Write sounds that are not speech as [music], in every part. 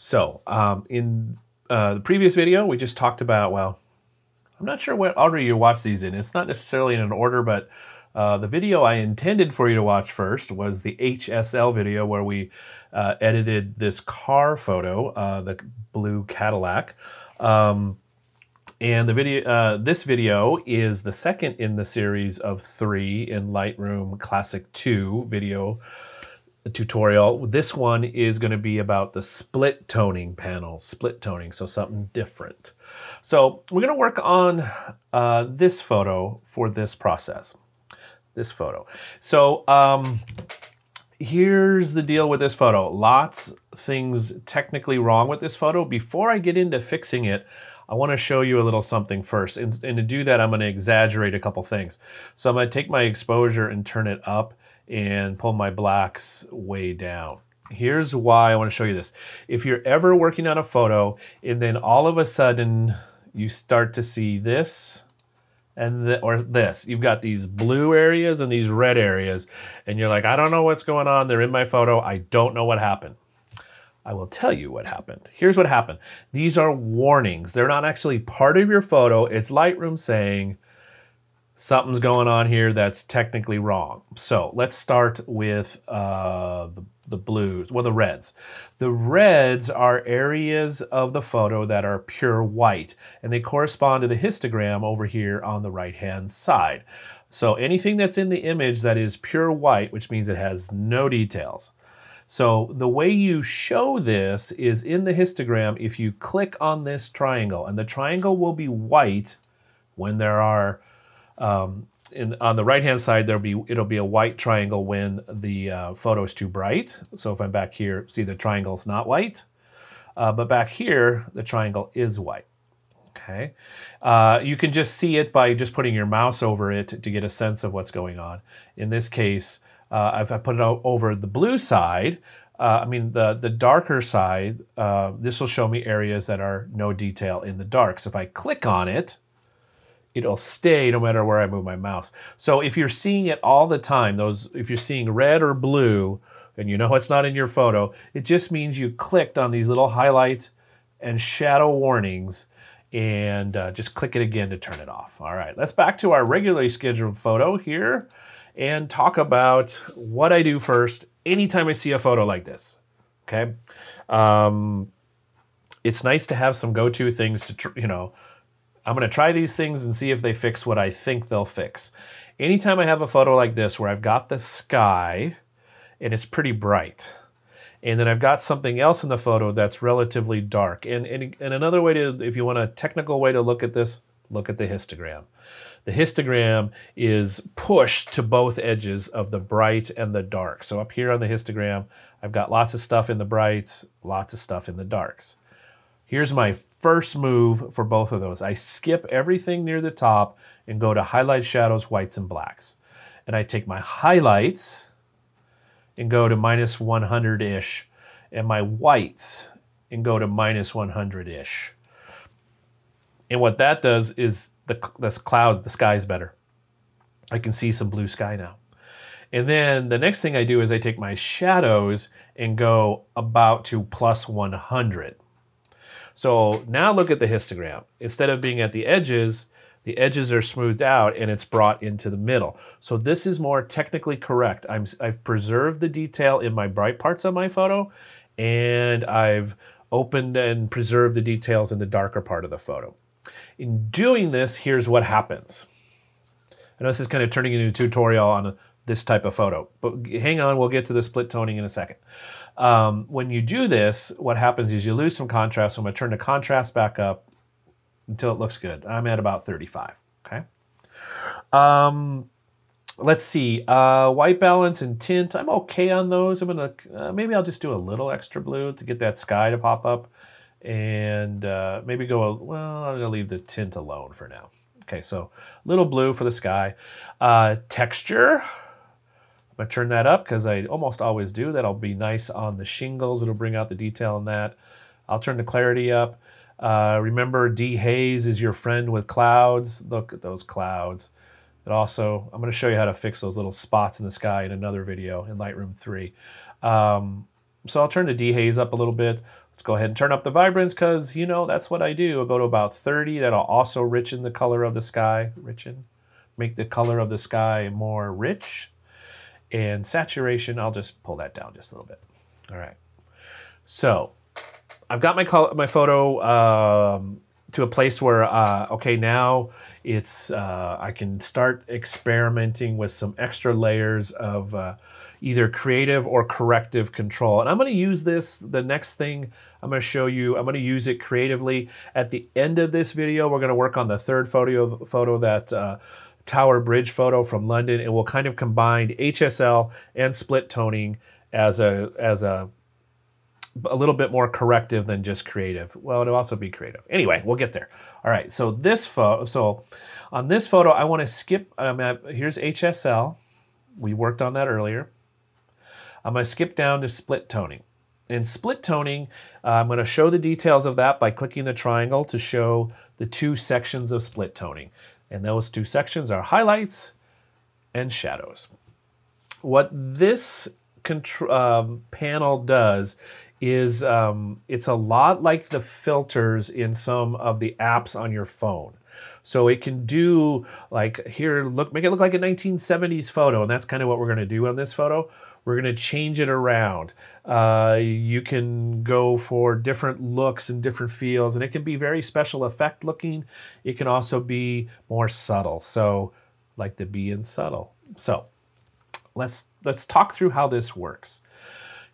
So um, in uh, the previous video, we just talked about, well, I'm not sure what order you watch these in. It's not necessarily in an order, but uh, the video I intended for you to watch first was the HSL video where we uh, edited this car photo, uh, the blue Cadillac. Um, and the video, uh, this video is the second in the series of three in Lightroom Classic 2 video tutorial. This one is going to be about the split toning panel, split toning, so something different. So we're going to work on uh, this photo for this process, this photo. So um, here's the deal with this photo. Lots things technically wrong with this photo. Before I get into fixing it, I want to show you a little something first. And, and to do that, I'm going to exaggerate a couple things. So I'm going to take my exposure and turn it up and pull my blacks way down. Here's why I want to show you this. If you're ever working on a photo and then all of a sudden you start to see this and the, or this, you've got these blue areas and these red areas and you're like, I don't know what's going on. They're in my photo. I don't know what happened. I will tell you what happened. Here's what happened. These are warnings. They're not actually part of your photo. It's Lightroom saying, something's going on here that's technically wrong. So let's start with uh, the, the blues, well, the reds. The reds are areas of the photo that are pure white, and they correspond to the histogram over here on the right-hand side. So anything that's in the image that is pure white, which means it has no details. So the way you show this is in the histogram, if you click on this triangle, and the triangle will be white when there are um, in, on the right hand side, there'll be it'll be a white triangle when the uh, photo is too bright. So if I'm back here, see the triangle's not white, uh, but back here the triangle is white. Okay, uh, you can just see it by just putting your mouse over it to get a sense of what's going on. In this case, uh, if I put it over the blue side, uh, I mean the the darker side, uh, this will show me areas that are no detail in the dark. So if I click on it it'll stay no matter where I move my mouse. So if you're seeing it all the time, those if you're seeing red or blue, and you know it's not in your photo, it just means you clicked on these little highlight and shadow warnings and uh, just click it again to turn it off. All right, let's back to our regularly scheduled photo here and talk about what I do first anytime I see a photo like this, okay? Um, it's nice to have some go-to things to, you know, I'm going to try these things and see if they fix what I think they'll fix. Anytime I have a photo like this where I've got the sky and it's pretty bright, and then I've got something else in the photo that's relatively dark. And, and, and another way to, if you want a technical way to look at this, look at the histogram. The histogram is pushed to both edges of the bright and the dark. So up here on the histogram, I've got lots of stuff in the brights, lots of stuff in the darks. Here's my first move for both of those. I skip everything near the top and go to highlight shadows, whites, and blacks. And I take my highlights and go to minus 100-ish, and my whites and go to minus 100-ish. And what that does is the this cloud, the sky is better. I can see some blue sky now. And then the next thing I do is I take my shadows and go about to plus 100. So now look at the histogram. Instead of being at the edges, the edges are smoothed out and it's brought into the middle. So this is more technically correct. i have preserved the detail in my bright parts of my photo and I've opened and preserved the details in the darker part of the photo. In doing this, here's what happens. I know this is kind of turning into a tutorial on this type of photo, but hang on, we'll get to the split toning in a second. Um, when you do this, what happens is you lose some contrast. So I'm going to turn the contrast back up until it looks good. I'm at about 35, okay? Um, let's see, uh, white balance and tint, I'm okay on those. I'm going to, uh, maybe I'll just do a little extra blue to get that sky to pop up and uh, maybe go, well, I'm going to leave the tint alone for now. Okay, so little blue for the sky. Uh, texture, I'm gonna turn that up because I almost always do. That'll be nice on the shingles. It'll bring out the detail in that. I'll turn the clarity up. Uh, remember, dehaze is your friend with clouds. Look at those clouds. It also, I'm going to show you how to fix those little spots in the sky in another video in Lightroom 3. Um, So I'll turn the dehaze up a little bit. Let's go ahead and turn up the vibrance because, you know, that's what I do. I'll go to about 30. That'll also richen the color of the sky. Richen. Make the color of the sky more rich. And saturation, I'll just pull that down just a little bit. All right. So I've got my, my photo um, to a place where, uh, okay, now it's, uh, I can start experimenting with some extra layers of uh, either creative or corrective control. And I'm going to use this, the next thing I'm going to show you, I'm going to use it creatively. At the end of this video, we're going to work on the third photo, photo that uh, Tower Bridge photo from London, and we'll kind of combine HSL and split toning as a, as a, a little bit more corrective than just creative. Well, it'll also be creative. Anyway, we'll get there. All right, so this photo, so on this photo, I want to skip, um, here's HSL. We worked on that earlier. I'm to skip down to split toning. In split toning, uh, I'm going to show the details of that by clicking the triangle to show the two sections of split toning. And those two sections are highlights and shadows. What this um, panel does is um, it's a lot like the filters in some of the apps on your phone. So it can do like here, look, make it look like a 1970s photo. And that's kind of what we're going to do on this photo. We're going to change it around. Uh, you can go for different looks and different feels, and it can be very special effect looking. It can also be more subtle. So like the be in subtle. So let's let's talk through how this works.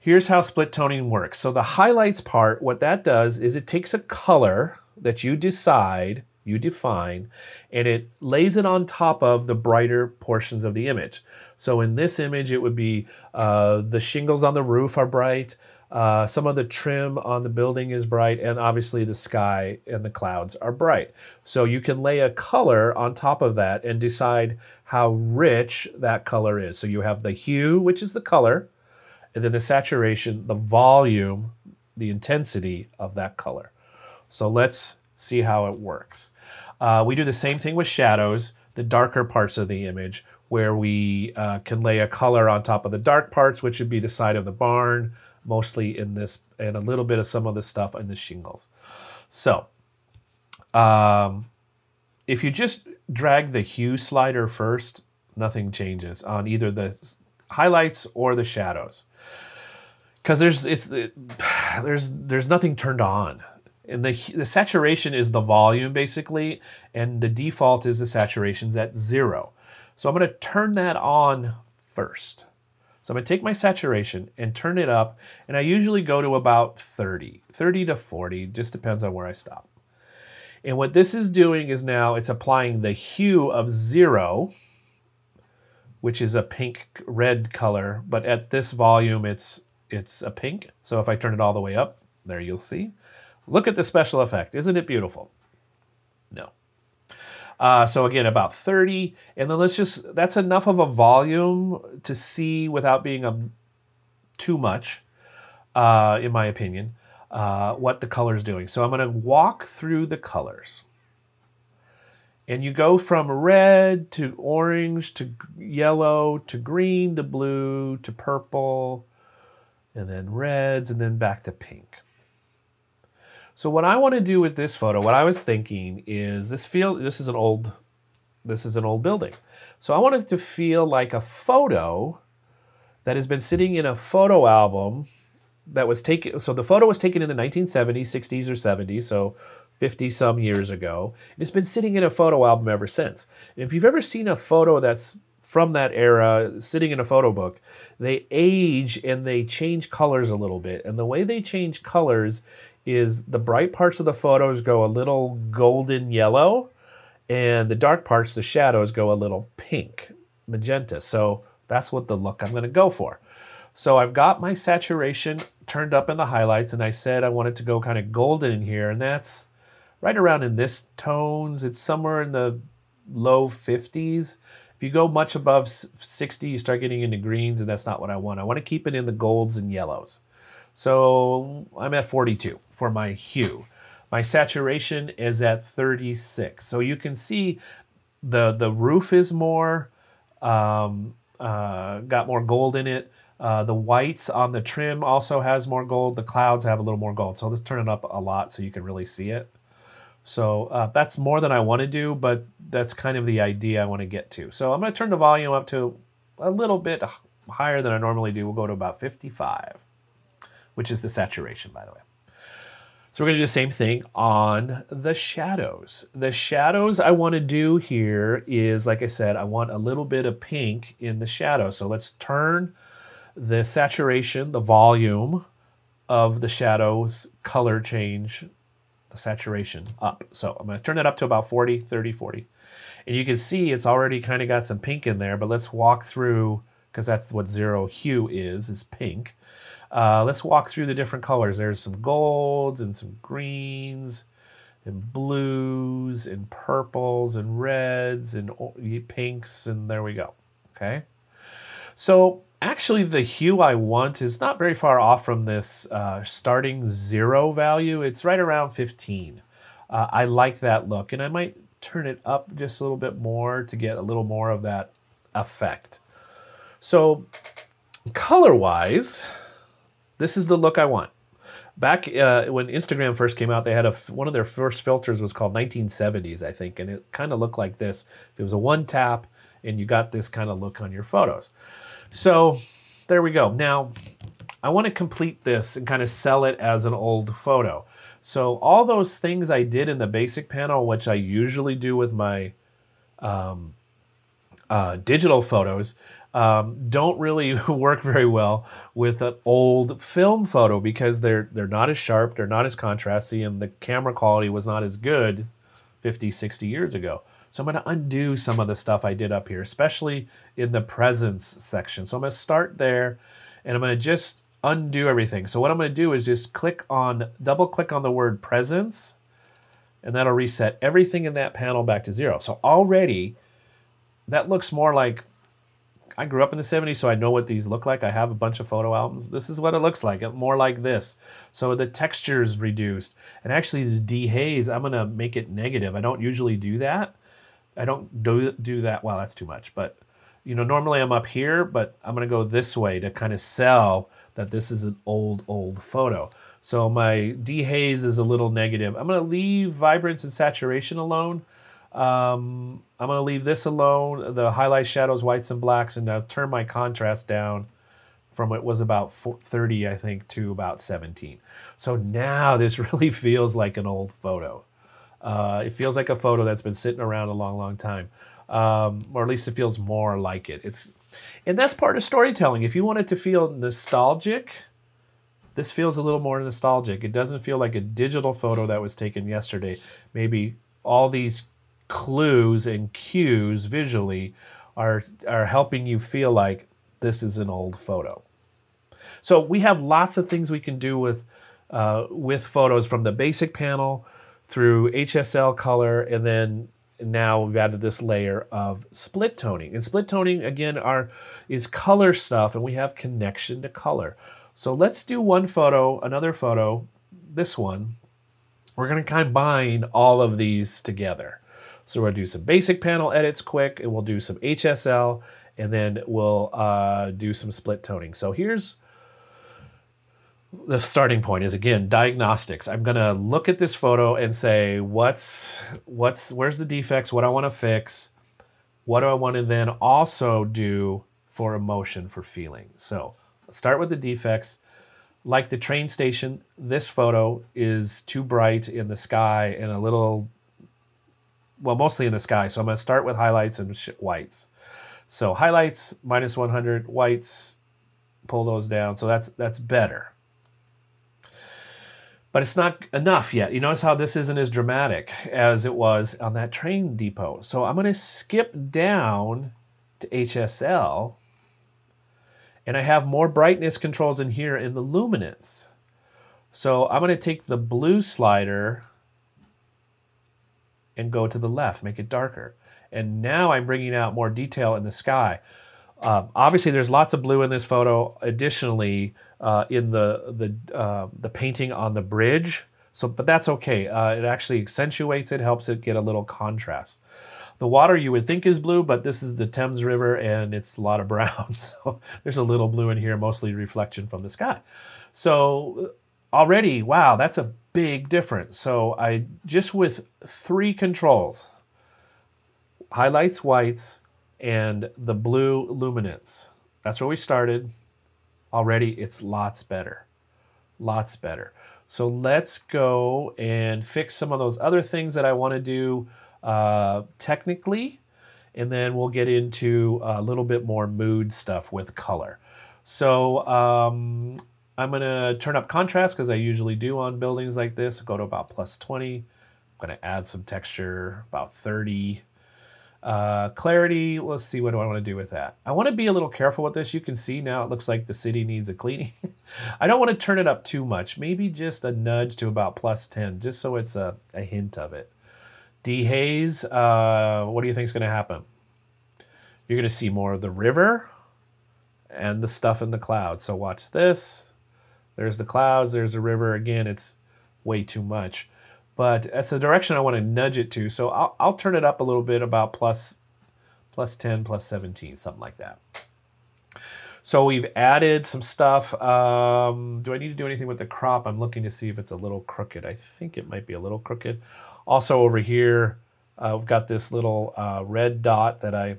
Here's how split toning works. So the highlights part, what that does is it takes a color that you decide you define, and it lays it on top of the brighter portions of the image. So in this image, it would be uh, the shingles on the roof are bright, uh, some of the trim on the building is bright, and obviously the sky and the clouds are bright. So you can lay a color on top of that and decide how rich that color is. So you have the hue, which is the color, and then the saturation, the volume, the intensity of that color. So let's see how it works. Uh, we do the same thing with shadows, the darker parts of the image, where we uh, can lay a color on top of the dark parts, which would be the side of the barn, mostly in this, and a little bit of some of the stuff in the shingles. So, um, if you just drag the hue slider first, nothing changes on either the highlights or the shadows because there's it's [sighs] there's there's nothing turned on the, the saturation is the volume basically, and the default is the saturation's at zero. So I'm going to turn that on first. So I'm going to take my saturation and turn it up, and I usually go to about 30, 30 to 40, just depends on where I stop. And what this is doing is now it's applying the hue of zero, which is a pink red color, but at this volume it's it's a pink. So if I turn it all the way up, there you'll see. Look at the special effect. Isn't it beautiful? No. Uh, so again, about 30. And then let's just, that's enough of a volume to see without being a, too much, uh, in my opinion, uh, what the color is doing. So I'm going to walk through the colors. And you go from red to orange to yellow to green to blue to purple and then reds and then back to pink. So what I want to do with this photo, what I was thinking is this feel this is an old this is an old building. So I want it to feel like a photo that has been sitting in a photo album that was taken so the photo was taken in the 1970s, 60s or 70s, so 50 some years ago. It's been sitting in a photo album ever since. If you've ever seen a photo that's from that era sitting in a photo book, they age and they change colors a little bit. And the way they change colors is the bright parts of the photos go a little golden yellow and the dark parts, the shadows, go a little pink, magenta. So that's what the look I'm going to go for. So I've got my saturation turned up in the highlights and I said I wanted it to go kind of golden in here and that's right around in this tones. It's somewhere in the low 50s. If you go much above 60, you start getting into greens and that's not what I want. I want to keep it in the golds and yellows. So I'm at 42 for my hue. My saturation is at 36. So you can see the, the roof is more, um, uh, got more gold in it. Uh, the whites on the trim also has more gold. The clouds have a little more gold. So let's turn it up a lot so you can really see it. So uh, that's more than I want to do, but that's kind of the idea I want to get to. So I'm going to turn the volume up to a little bit higher than I normally do. We'll go to about 55, which is the saturation, by the way. So we're to do the same thing on the shadows. The shadows I want to do here is, like I said, I want a little bit of pink in the shadow. So let's turn the saturation, the volume of the shadows color change, the saturation up. So I'm to turn that up to about 40, 30, 40. And you can see it's already kind of got some pink in there, but let's walk through, because that's what zero hue is, is pink. Uh, let's walk through the different colors. There's some golds and some greens and blues and purples and reds and pinks and there we go. Okay. So actually the hue I want is not very far off from this uh, starting zero value. It's right around 15. Uh, I like that look and I might turn it up just a little bit more to get a little more of that effect. So color wise, this is the look I want. Back uh, when Instagram first came out, they had a one of their first filters was called 1970s, I think, and it kind of looked like this. It was a one tap, and you got this kind of look on your photos. So there we go. Now I want to complete this and kind of sell it as an old photo. So all those things I did in the basic panel, which I usually do with my um, uh, digital photos, um, don't really [laughs] work very well with an old film photo because they're they're not as sharp, they're not as contrasty, and the camera quality was not as good 50, 60 years ago. So I'm going to undo some of the stuff I did up here, especially in the presence section. So I'm going to start there, and I'm going to just undo everything. So what I'm going to do is just click on, double click on the word presence, and that'll reset everything in that panel back to zero. So already that looks more like I grew up in the 70s, so I know what these look like. I have a bunch of photo albums. This is what it looks like, more like this. So the texture is reduced. And actually this dehaze, I'm gonna make it negative. I don't usually do that. I don't do, do that, well, that's too much, but you know, normally I'm up here, but I'm gonna go this way to kind of sell that this is an old, old photo. So my dehaze is a little negative. I'm gonna leave vibrance and saturation alone um, I'm going to leave this alone, the highlight shadows, whites and blacks, and now turn my contrast down from it was about 30, I think, to about 17. So now [laughs] this really feels like an old photo. Uh, it feels like a photo that's been sitting around a long, long time. Um, or at least it feels more like it. It's, and that's part of storytelling. If you want it to feel nostalgic, this feels a little more nostalgic. It doesn't feel like a digital photo that was taken yesterday. Maybe all these clues and cues visually are, are helping you feel like this is an old photo. So we have lots of things we can do with, uh, with photos from the basic panel through HSL color and then now we've added this layer of split toning. And split toning, again, are, is color stuff and we have connection to color. So let's do one photo, another photo, this one. We're going to combine all of these together. So we're gonna do some basic panel edits quick, and we'll do some HSL, and then we'll uh, do some split toning. So here's the starting point is again diagnostics. I'm gonna look at this photo and say what's what's where's the defects, what I want to fix, what do I want to then also do for emotion for feeling. So let's start with the defects. Like the train station, this photo is too bright in the sky and a little well, mostly in the sky. So I'm going to start with highlights and whites. So highlights, minus 100, whites, pull those down. So that's, that's better. But it's not enough yet. You notice how this isn't as dramatic as it was on that train depot. So I'm going to skip down to HSL. And I have more brightness controls in here in the luminance. So I'm going to take the blue slider and go to the left, make it darker. And now I'm bringing out more detail in the sky. Um, obviously, there's lots of blue in this photo. Additionally, uh, in the the uh, the painting on the bridge. So, but that's okay. Uh, it actually accentuates it, helps it get a little contrast. The water you would think is blue, but this is the Thames River and it's a lot of brown. [laughs] So there's a little blue in here, mostly reflection from the sky. So already, wow, that's a big difference. So I just with three controls, highlights, whites, and the blue luminance. That's where we started. Already it's lots better. Lots better. So let's go and fix some of those other things that I want to do uh, technically, and then we'll get into a little bit more mood stuff with color. So um, I'm going to turn up contrast because I usually do on buildings like this. Go to about plus 20. I'm going to add some texture, about 30. Uh, clarity, let's see what do I want to do with that. I want to be a little careful with this. You can see now it looks like the city needs a cleaning. [laughs] I don't want to turn it up too much. Maybe just a nudge to about plus 10, just so it's a, a hint of it. Dehaze, uh, what do you think is going to happen? You're going to see more of the river and the stuff in the clouds. So watch this. There's the clouds, there's the river. Again, it's way too much but that's the direction I want to nudge it to. So I'll, I'll turn it up a little bit about plus, plus 10, plus 17, something like that. So we've added some stuff. Um, do I need to do anything with the crop? I'm looking to see if it's a little crooked. I think it might be a little crooked. Also over here, uh, we've got this little uh, red dot that I,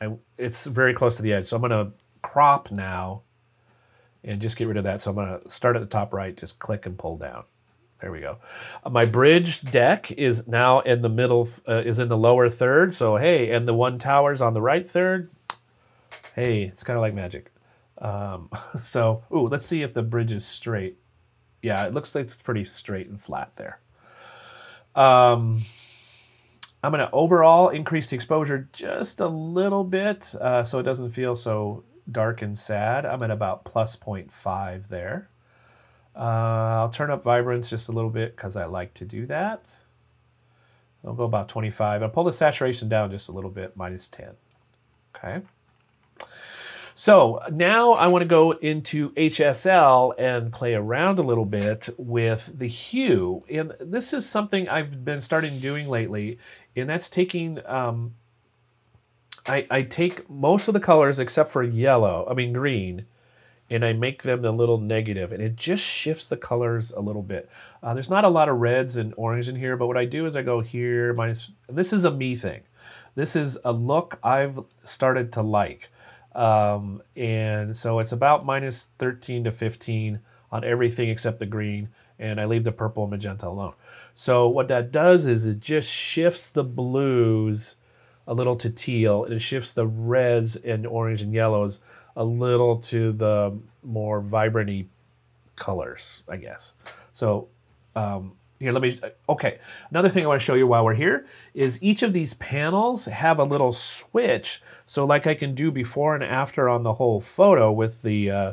I, it's very close to the edge. So I'm going to crop now and just get rid of that. So I'm going to start at the top right, just click and pull down. There we go. Uh, my bridge deck is now in the middle, uh, is in the lower third. So, hey, and the one tower's on the right third. Hey, it's kind of like magic. Um, [laughs] so, ooh, let's see if the bridge is straight. Yeah, it looks like it's pretty straight and flat there. Um, I'm going to overall increase the exposure just a little bit uh, so it doesn't feel so dark and sad. I'm at about plus 0.5 there. Uh, I'll turn up vibrance just a little bit because I like to do that. I'll go about 25. I'll pull the saturation down just a little bit, minus 10. Okay. So now I want to go into HSL and play around a little bit with the hue. And this is something I've been starting doing lately, and that's taking, um, I, I take most of the colors except for yellow, I mean green, and I make them a little negative and it just shifts the colors a little bit. Uh, there's not a lot of reds and orange in here, but what I do is I go here, minus, this is a me thing. This is a look I've started to like. Um, and so it's about minus 13 to 15 on everything except the green, and I leave the purple and magenta alone. So what that does is it just shifts the blues a little to teal, and it shifts the reds and orange and yellows a little to the more vibranty colors, I guess. So um, here, let me, okay. Another thing I want to show you while we're here is each of these panels have a little switch. So like I can do before and after on the whole photo with the, uh,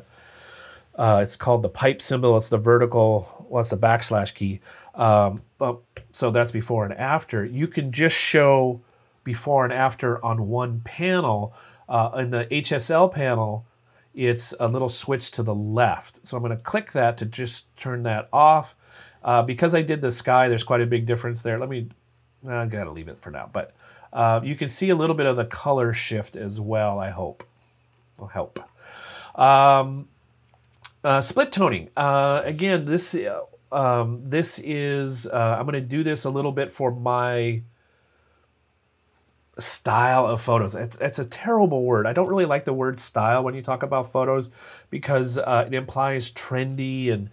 uh, it's called the pipe symbol. It's the vertical, well, it's the backslash key. Um, but, so that's before and after. You can just show before and after on one panel uh, in the HSL panel, it's a little switch to the left. So I'm going to click that to just turn that off. Uh, because I did the sky, there's quite a big difference there. Let me, I gotta leave it for now. But uh, you can see a little bit of the color shift as well, I hope. Will help. Um, uh, split toning. Uh, again, this, uh, um, this is, uh, I'm going to do this a little bit for my style of photos. It's, it's a terrible word. I don't really like the word style when you talk about photos because uh, it implies trendy and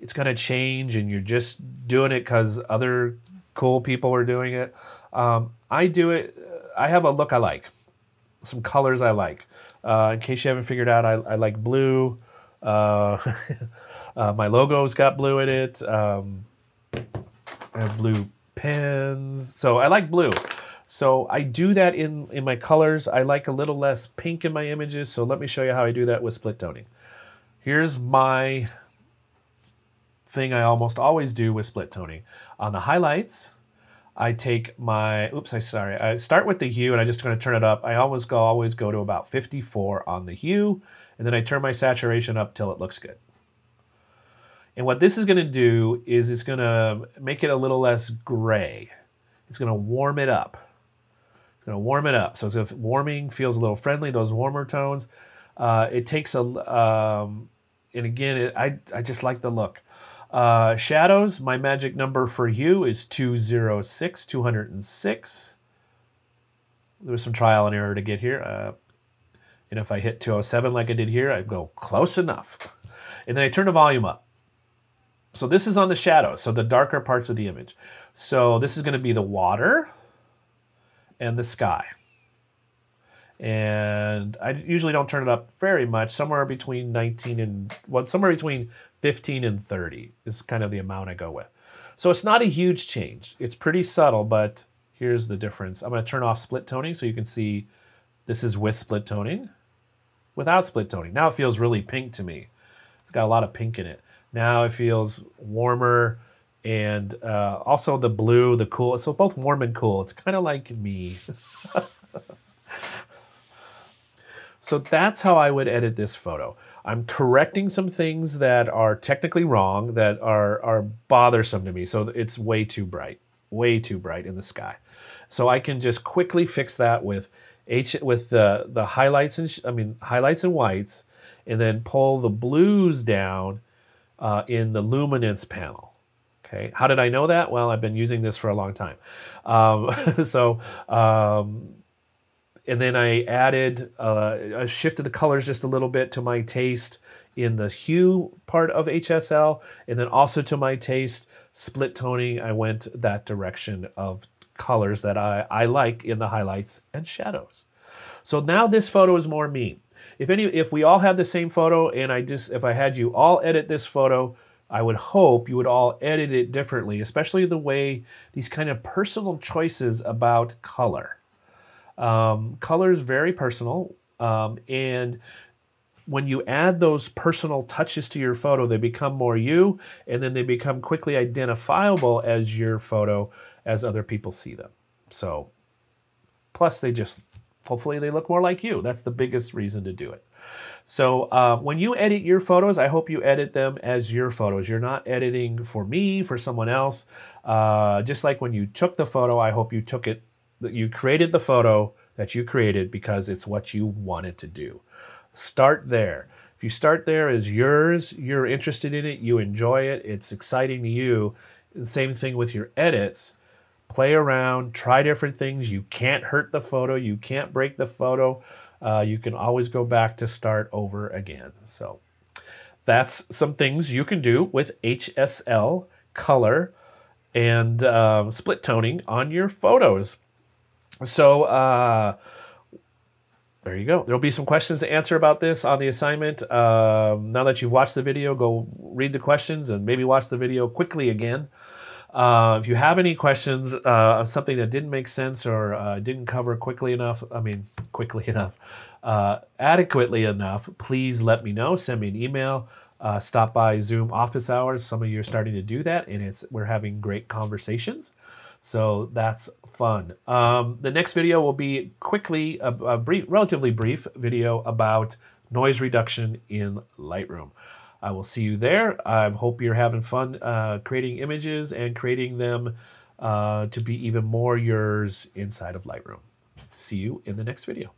it's going to change and you're just doing it because other cool people are doing it. Um, I do it, uh, I have a look I like, some colors I like. Uh, in case you haven't figured out, I, I like blue. Uh, [laughs] uh, my logo's got blue in it. Um, I have blue pens. So I like blue. So I do that in, in my colors. I like a little less pink in my images, so let me show you how I do that with split toning. Here's my thing I almost always do with split toning. On the highlights, I take my, oops, I sorry, I start with the hue and I just going to turn it up. I always go, always go to about 54 on the hue, and then I turn my saturation up till it looks good. And what this is going to do is it's going to make it a little less gray. It's going to warm it up. To warm it up. So if warming feels a little friendly, those warmer tones. Uh, it takes a, um, and again, it, I, I just like the look. Uh, shadows, my magic number for you is 206, 206. There was some trial and error to get here. Uh, and if I hit 207 like I did here, I'd go close enough. And then I turn the volume up. So this is on the shadows, so the darker parts of the image. So this is going to be the water and the sky. And I usually don't turn it up very much, somewhere between 19 and, well, somewhere between 15 and 30 is kind of the amount I go with. So it's not a huge change. It's pretty subtle, but here's the difference. I'm going to turn off split toning so you can see this is with split toning, without split toning. Now it feels really pink to me. It's got a lot of pink in it. Now it feels warmer and uh, also the blue, the cool. So both warm and cool. It's kind of like me. [laughs] so that's how I would edit this photo. I'm correcting some things that are technically wrong, that are, are bothersome to me. So it's way too bright, way too bright in the sky. So I can just quickly fix that with H with the the highlights and I mean highlights and whites, and then pull the blues down uh, in the luminance panel. Okay, how did I know that? Well, I've been using this for a long time. Um, [laughs] so, um, and then I added, uh, I shifted the colors just a little bit to my taste in the hue part of HSL, and then also to my taste, split toning, I went that direction of colors that I, I like in the highlights and shadows. So now this photo is more me. If any, if we all had the same photo and I just, if I had you all edit this photo, I would hope you would all edit it differently, especially the way these kind of personal choices about color. Um, color is very personal, um, and when you add those personal touches to your photo, they become more you, and then they become quickly identifiable as your photo as other people see them. So, plus they just, hopefully they look more like you. That's the biggest reason to do it. So uh, when you edit your photos, I hope you edit them as your photos. You're not editing for me, for someone else. Uh, just like when you took the photo, I hope you took it, you created the photo that you created because it's what you wanted to do. Start there. If you start there as yours, you're interested in it, you enjoy it, it's exciting to you. And same thing with your edits. Play around, try different things. You can't hurt the photo, you can't break the photo uh, you can always go back to start over again. So that's some things you can do with HSL color and uh, split toning on your photos. So uh, there you go. There'll be some questions to answer about this on the assignment. Um, now that you've watched the video, go read the questions and maybe watch the video quickly again. Uh, if you have any questions, uh, something that didn't make sense or uh, didn't cover quickly enough, I mean, quickly [laughs] enough, uh, adequately enough, please let me know. Send me an email. Uh, stop by Zoom office hours. Some of you are starting to do that, and it's we're having great conversations. So that's fun. Um, the next video will be quickly a, a brief, relatively brief video about noise reduction in Lightroom. I will see you there. I hope you're having fun uh, creating images and creating them uh, to be even more yours inside of Lightroom. See you in the next video.